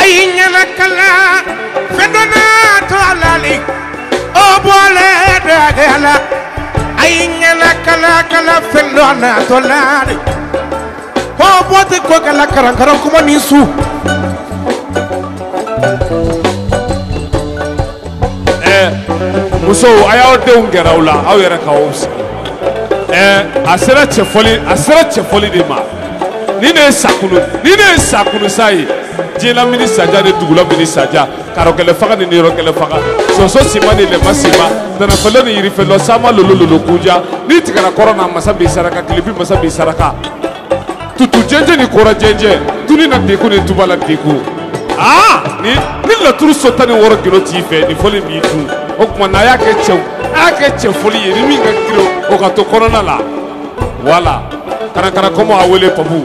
ayi ɲɛna kala fɛdɔnna to a lali o bɔlɛ dɔ a kɛ a la ayi ɲɛna kala kala fɛdɔnna to lali o bɔ tɛ ko kala karankara kuma ni su. musow a y'aw denw gɛrɛ aw la aw yɛrɛ k'aw sigi a sera cɛfɔli a sera cɛfɔli de ma ni ne ye sakulu ni ne ye sakulu sa ye diɲɛla mini saja ni dugula mini saja karɔkɛlɛ faga ni niyɔrɔkɛlɛ faga sɔsɔ sima ni lɛma sima danafɛlɛ ni yirifɛlɔ sama lolo lolo kunja ni tigɛra kɔrɔ na masa b'i saraka kilibi masa b'i saraka tutu jɛnjɛ ni kora jɛnjɛ tuni na deku ni tuba la deku aa ni ni laturu so tan ni wɔɔrɔ gilo t'i fɛ nin fɔli b'i dun o tuma na a y'a kɛ cɛw a y'a kɛ cɛ fɔli ye ni min ka girin o ka to kɔnɔna la wala karakara kɔmɔ a wele pabu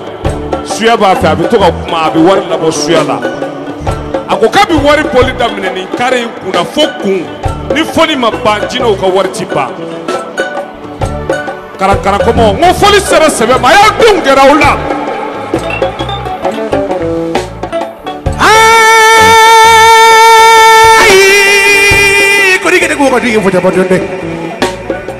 suya b'a fɛ a bɛ to ka kuma a bɛ wari labɔ suya la a ko k'a bɛ wari bɔli daminɛ nin kari in kunna fo kun ni fɔli ma ban jinɛw ka wari ti ban karakara kɔmɔ n ko fɔli sera sɛbɛ ma a y'a denw kɛra o la. Ayi, kɔni kɛtɛ k'o ka du in fɔ jaba dɔn dɛ.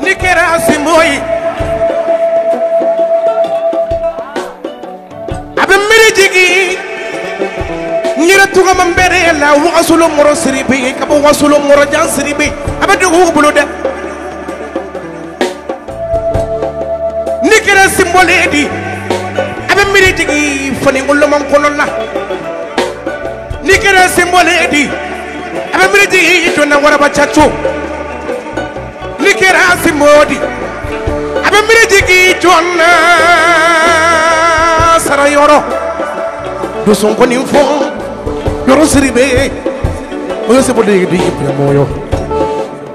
ni kɛra sinbo ye a bɛ miri jigin n yɛrɛ tɔgɔ man bɛɛ de ye la wasolon kɔrɔ siri bɛ yen ka bɔ wasolon kɔrɔjan siri bɛ yen a bɛ dugu bolo dɛ ni kɛra sinbɔlen ye di a bɛ miiri jigin faninkoloman kɔnɔ na ni kɛra sinbɔlen ye di a bɛ miiri jigin jɔnna waraba caco ni kɛra sinbɔ di a bɛ miiri jigin jɔnna sara yɔrɔ dusukun kɔni fɔ yɔrɔ siri bɛ o ye sinbɔlen ye di i bonya mɔgɔ yɔrɔ.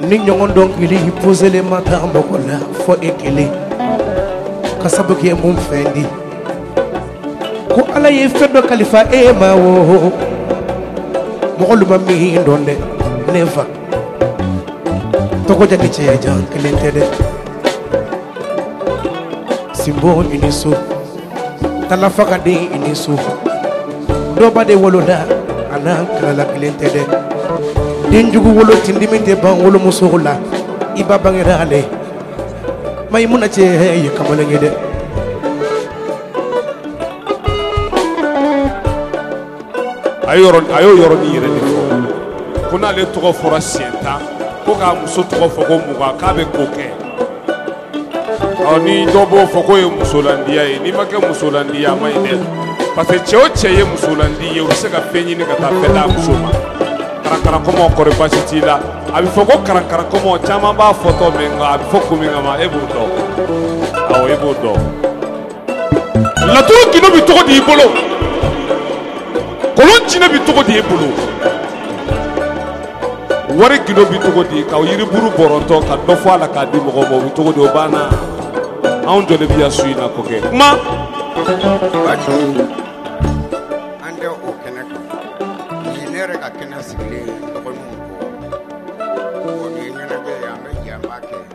ni ɲɔgɔn dɔn kili i poselen ma taa mɔgɔ la fɔ e kelen ka sabu kɛ mun fɛn di ko ala ye fɛn dɔ kalifa e ma o mɔgɔ lu ma min dɔn dɛ ne fa tɔgɔ jate cɛya jan kelen tɛ dɛ sinbo i ni so talafa den i ni su dɔba de woloda a n'an kalala kelen tɛ dɛ denjugu wolo tindimi tɛ ban wolomuso la i ba bangera ale ma i muna cɛ ye kamalen ye dɛ a y'o yɔrɔ ni yɛrɛ de fɔ ko n'ale tɔgɔ fɔra siɲɛ tan ko k'a muso tɔgɔ fɔ ko mugan k'a bɛ ko kɛ ni dɔ b'o fɔ ko ye musolandiya ye n'i ma kɛ musolandiya a ma ɲi dɛ parce que cɛ o cɛ ye musolandi ye u bɛ se ka fɛn ɲini ka taa fɛn d'a muso ma karakarakɔmɔ kɔrɔ basi t'i la a bɛ fɔ ko karakarakɔmɔ caman b'a fɔtɔ mɛ nka a bɛ fɔ kun min kama e b'o dɔn awɔ e b'o dɔn lat gdo bɛ tɔgɔ di bolo kolon jinɛ bɛ tɔgɔ di bolo wari gdo bɛ tɔgɔ di ka yiriburu bɔtɔ ka dɔ fɔ a la k'a di mɔgɔ ma bɛ tɔgɔ don banna anw jɔ de bɛ ya su in na ko kɛ kuma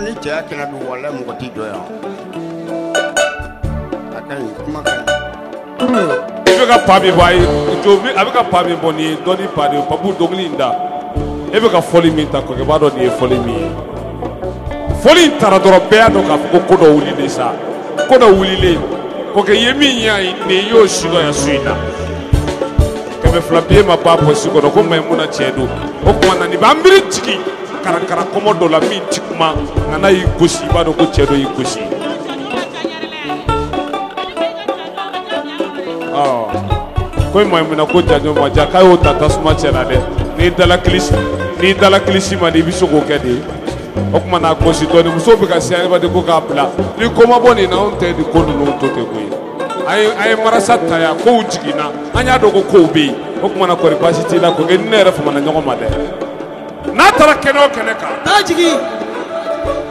ni cɛ kɛnɛ don wala mɔgɔ tɛ jɔ yan a ka ɲi kuma ka i bɛ ka pa min bɔ a ye jo a bɛ ka pa min bɔ nin ye dɔnni pa de ye papu dɔnkili in da e bɛ ka fɔli min ta kɔkɛ b'a dɔn nin ye fɔli min ye fɔli in taara dɔrɔn bɛɛ y'a dɔn k'a fɔ ko ko dɔ wulilen sa ko dɔ wulilen kɔkɛ ye min y'a ye nin y'o si dɔ yan su in na kɛmɛ fila biye ma ba bɔ si kɔnɔ ko maɲi mun na tiɲɛ don o tuma na nin b'an biri jigin karakara kɔmɔ dɔ la min ti kuma nana y'i gosi i b'a dɔn ko cɛ dɔ y'i gosi ko i ma minɛ ko jajɔ ma ja k'a y'o ta tasuma cɛ la dɛ n'i dala kilisi n'i dala kilisi ma de i bɛ se k'o kɛ de o tuma na gosi dɔɔni muso bɛ ka se adamaden ko k'a bila ni ko ma bɔ nin na anw tɛ nin ko ninnu to ten koyi an ye an ye marasa ta yan kow jiginna an y'a dɔn ko kow bɛ yen o tuma na kɔni baasi t'i la ko e ni ne yɛrɛ famana ɲɔgɔn ma dɛ. n'a taara kɛnɛ o kɛnɛ kan taa jigin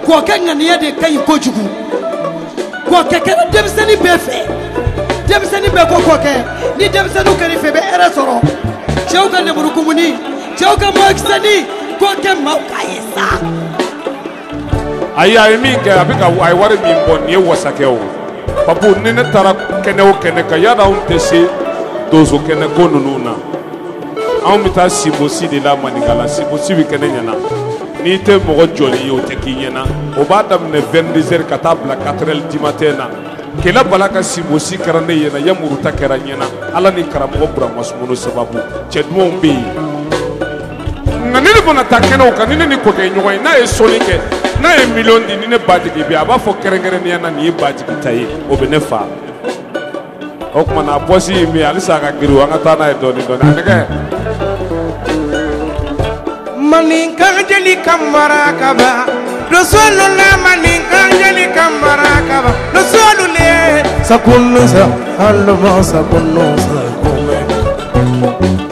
k'o kɛ ŋaniya de ka ɲi kojugu k'o kɛ kɛra denmisɛnnin bɛɛ fɛ denmisɛnnin bɛɛ ko k'o kɛ ni denmisɛnninw kɛra i fɛ i bɛ hɛrɛ sɔrɔ cɛw ka lemurukumuni cɛw ka mɔɔkisɛni k'o kɛ maaw k'a ye sa a ye a ye min kɛ a bɛ ka a ye wari min bɔ nin ye wasakɛ o papu ni ne taara kɛnɛ o kɛnɛ kan yala anw tɛ se donso kɛnɛ ko ninnu na anw bɛ taa sibosi de la maninkala sibosi bɛ kɛnɛ ɲɛna n'i tɛ mɔgɔ jɔlen ye o tɛ k'i ɲɛna o b'a daminɛ 22 heures ka taa bila 4 heures du matin na kɛlɛ bala ka sibosi kɛra ne ɲɛna yamuruta kɛra ɲɛna ala ni karamɔgɔ buramasumunu sababu cɛ dumanw bɛ yen nka ne ne fana taa kɛnɛw kan ni ne ni kɔkɛ ɲɔgɔn ye n'a ye sɔnni kɛ n'a ye miliyɔn di ni ne batigi bi a b'a fɔ kɛrɛnkɛrɛnnenya na nin ye batigi ta ye o bɛ ne fa o tuma na pɔsi in bɛ halisa a ka giriw an ka taa n'a ye dɔɔnin dɔɔnin a nɛgɛ maninkan jeli ka mara ka ban dosolu la maninkan jeli ka mara ka ban dosolu le sakunnu sa alama sakunnu sa